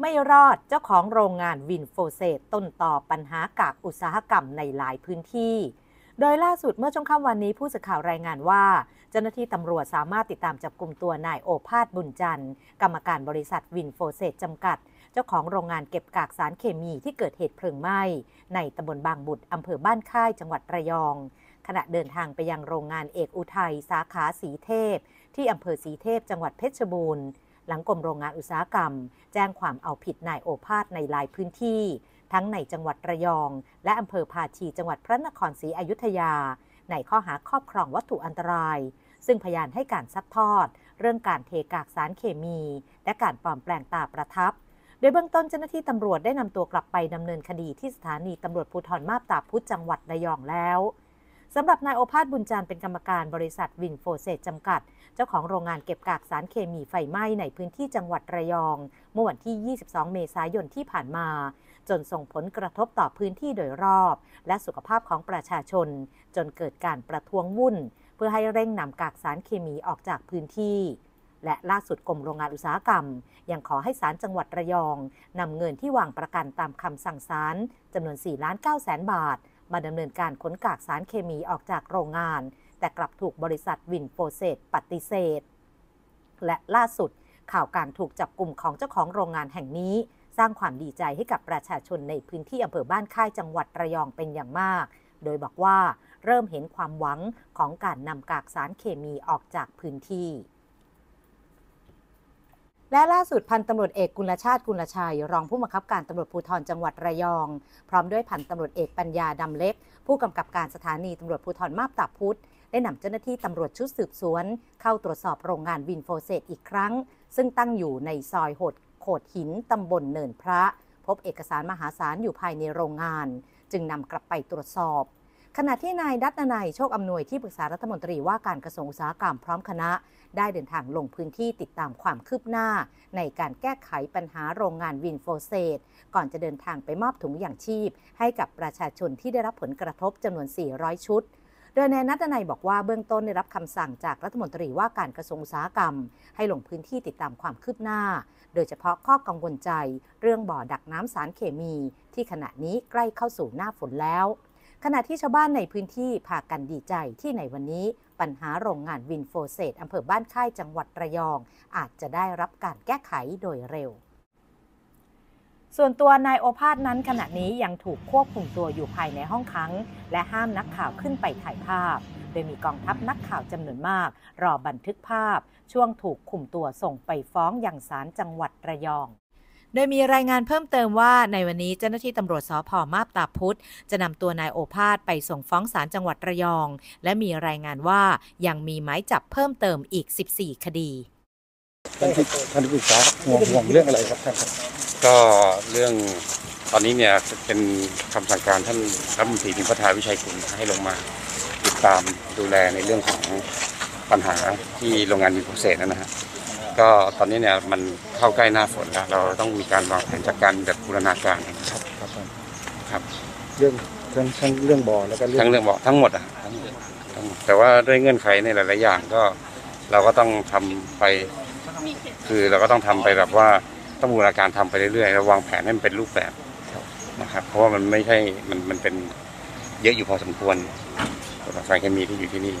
ไม่รอดเจ้าของโรงงานวินโพรเสสต้นตอปัญหากากอุตสาหกรรมในหลายพื้นที่ โดยล่าสุดเมื่อช่วงค่ำวันนี้ผู้สื่อข่าวรายงานว่า เจ้าหน้าที่ตำรวจสามารถติดตามจับกลุ่มตัวนายโอภาสบุญจันทร์ กรรมการบริษัทวินโพรเสสจำกัด เจ้าของโรงงานเก็บกากสารเคมีที่เกิดเหตุเพลิงไหม้ในตำบลบางบุตรอำเภอบ้านค่ายจังหวัดระยอง ขณะเดินทางไปยังโรงงานเอกอุทัยสาขาศรีเทพ ที่อำเภอสีเทพจังหวัดเพชรบูรณ์ หลังกรมโรงงานอุตสาหกรรม แจ้งความเอาผิดนายโอภาสในหลายพื้นที่ ทั้งในจังหวัดระยอง และอำเภอภาชีจังหวัดพระนครศรีอยุธยา ในข้อหาครอบครองวัตถุอันตราย ซึ่งพยานให้การซัดทอด เรื่องการเทกากสารเคมี และการปลอมแปลงตาประทับโดยเบื้องต้นเจ้าหน้าที่ตำรวจได้นำตัวกลับไปดำเนินคดีที่สถานีตำรวจภูธรมาบตาพุธจังหวัดระยองแล้ว สำหรับนายโอภาสบุญจันทร์เป็นกรรมการบริษัทวินโพรเสสจำกัด เจ้าของโรงงานเก็บกากสารเคมีไฟไหม้ในพื้นที่จังหวัดระยอง เมื่อวันที่ 22 เมษายนที่ผ่านมา จนส่งผลกระทบต่อพื้นที่โดยรอบ และสุขภาพของประชาชน จนเกิดการประท้วงวุ่น เพื่อให้เร่งนำกากสารเคมีออกจากพื้นที่และล่าสุดกรมโรงงานอุตสาหกรรม ยังขอให้ศาลจังหวัดระยองนำเงินที่วางประกันตามคำสั่งศาลจำนวน 4 ล้าน9แสนบาท มาดำเนินการขนกากสารเคมีออกจากโรงงาน แต่กลับถูกบริษัทวินโพรเสสปฏิเสธ และล่าสุดข่าวการถูกจับกลุ่มของเจ้าของโรงงานแห่งนี้ สร้างความดีใจให้กับประชาชนในพื้นที่อำเภอบ้านค่ายจังหวัดระยองเป็นอย่างมาก โดยบอกว่าเริ่มเห็นความหวังของการนำกากสารเคมีออกจากพื้นที่ และล่าสุดพันตำรวจเอกกุลชาติกุลชัย รองผู้บังคับการตำรวจภูธรจังหวัดระยอง พร้อมด้วยพันตำรวจเอกปัญญาดำเล็ก ผู้กำกับการสถานีตำรวจภูธรมาบตาพุดได้นำเจ้าหน้าที่ตำรวจชุดสืบสวน เข้าตรวจสอบโรงงานวินโพรเสสอีกครั้ง ซึ่งตั้งอยู่ในซอยโขดโขดหินตำบลเนินพระ พบเอกสารมหาศาลอยู่ภายในโรงงาน จึงนำกลับไปตรวจสอบ ขณะที่นายดนัยณัฏฐ์ โชคอำนวยที่ปรึกษารัฐมนตรีว่าการกระทรวงอุตสาหกรรมพร้อมคณะ ได้เดินทางลงพื้นที่ติดตามความคืบหน้า ในการแก้ไขปัญหาโรงงานวินโฟเซตก่อนจะเดินทางไปมอบถุงอย่างชีพ ให้กับประชาชนที่ได้รับผลกระทบจำนวน 400 ชุดโดยนายนัทนายบอกว่าเบื้องต้นได้รับคำสั่งจากรัฐมนตรีว่าการกระทรวงอุตสาหกรรม ให้ลงพื้นที่ติดตามความคืบหน้า โดยเฉพาะข้อกังวลใจ เรื่องบ่อดักน้ำสารเคมี ที่ขณะนี้ใกล้เข้าสู่หน้าฝนแล้ว ขณะที่ชาวบ้านในพื้นที่พากันดีใจที่ในวันนี้ปัญหาโรงงานวินโพรเสสอำเภอบ้านค่ายจังหวัดระยอง อาจจะได้รับการแก้ไขโดยเร็ว ส่วนตัวนายโอภาสนั้นขณะนี้ยังถูกควบคุมตัวอยู่ภายในห้องขัง และห้ามนักข่าวขึ้นไปถ่ายภาพ โดยมีกองทัพนักข่าวจำนวนมาก รอบันทึกภาพ ช่วงถูกคุมตัวส่งไปฟ้องอย่างศาลจังหวัดระยอง โดยมีรายงานเพิ่มเติมว่าในวันนี้เจ้าหน้าที่ตำรวจสภ.มาบตาพุดจะนำตัวนายโอภาสไปส่งฟ้องศาลจังหวัดระยอง และมีรายงานว่ายังมีหมายจับเพิ่มเติมอีก 14 คดี ท่านที่ท่านที่ปรึกษาห่วงห่วงเรื่องอะไรครับท่านครับก็เรื่องตอนนี้เนี่ยเป็นคำสั่งการท่านรัฐมนตรีพิมพ์พัฒนาวิชัยกุลให้ลงมาติดตามดูแลในเรื่องของปัญหาที่โรงงานมีโปรเซสนะฮะ ก็ตอนนี้เนี่ยมันเข้าใกล้หน้าฝนแล้ว เราต้องมีการวางแผนจัดการแบบบูรณาการครับครับท่านครับเรื่องทั้งทั้งเรื่องบ่อแล้วก็เรื่องทั้งเรื่องบอกทั้งหมดอะทั้งหมดทั้งหมดแต่ว่าด้วยเงื่อนไขในหลาย ๆ อย่างก็เราก็ต้องทำไปคือเราก็ต้องทำไปแบบว่าต้องบูรณาการทำไปเรื่อย ๆ แล้ววางแผนให้มันเป็นรูปแบบนะครับ เพราะว่ามันไม่ใช่มันมันเป็นเยอะอยู่พอสมควรสำหรับสารเคมีที่อยู่ที่นี่